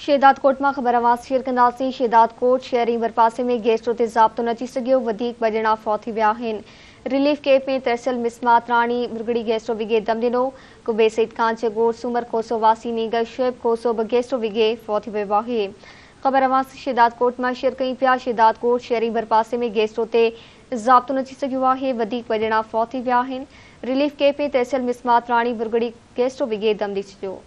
शेदादकोट में ख़बर आवाज़ शेयर कंदासीं शेदादकोट शहरी बरपासे में गैस जो तेज़ाब्तो न अची सघियो वधीक फौत थी रिलीफ कैंप में तहसील मिसमात राणी बुरगड़ी गैस विघे दम ॾिनो कुबे सईद खान चेगोर सूमर खोसो वासी नीगर शुएब खोसो बि गैस विघे फौत थी आहे ख़बर आवाज़ शेदादकोट माँ शेयर कई पिया शेदादकोट शहरी बरपासे में गैस ते ज़ाब्तो न अची सघियो आहे फौत थी रिलीफ कैंप में तहसील मिसमात राणी बुरगड़ी गैस विघे दम ॾेई छॾियो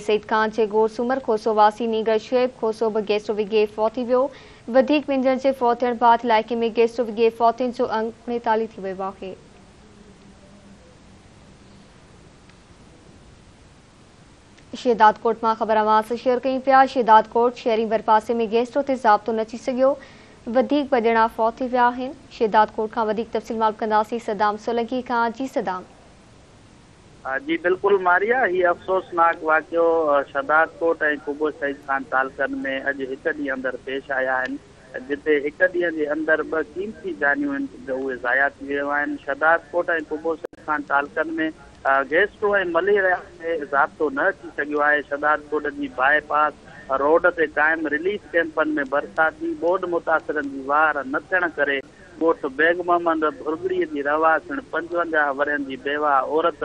सईद खान चेगोर सुमर खोसो वासी नीगर शुएब खोसो बि गैस विघे फौत थी वियो वधीक मिंजण जे फौत थियण बाद इलाइक़े में गैस विघे फौतियुनि जो अंग उणेतालीह थी वियो शेदादकोट माँ ख़बर आवाज़ शेयर कई पिया शेदादकोट शहरी बरपासे में गैस जो तेज़ाब्तो न अची सघियो वधीक ॿ फौत थी विया आहिनि शेदादकोट खां तफ़सील मालूम कंदासीं सदाम सोलंकी खां जी सदाम। जी, बिल्कुलु मारिया हीउ अफ़सोसनाक वाक़ियो शदादकोट ऐं कुबो सईद खान तालकनि में अॼु हिकु ॾींहुं अंदरि पेश आया आहिनि। जिते हिकु ॾींहं जे अंदरि ॿ क़ीमती जानियूं आहिनि उहे ज़ाया थी वियूं कुबो सईद खान तालकनि में गेस्टो ऐं मलेरिया ते ज़ाब्तो न थी सघियो आहे। शदादकोट जी बाएपास रोड ते क़ाइमु रिलीफ कैंपनि में बरसाती ॿोॾ मुतासिरनि जी वार न थियण करे बेग मोहम्मद भुरगड़ीअ जी रवा पिणु पंजवंजाह वरनि बेवा औरत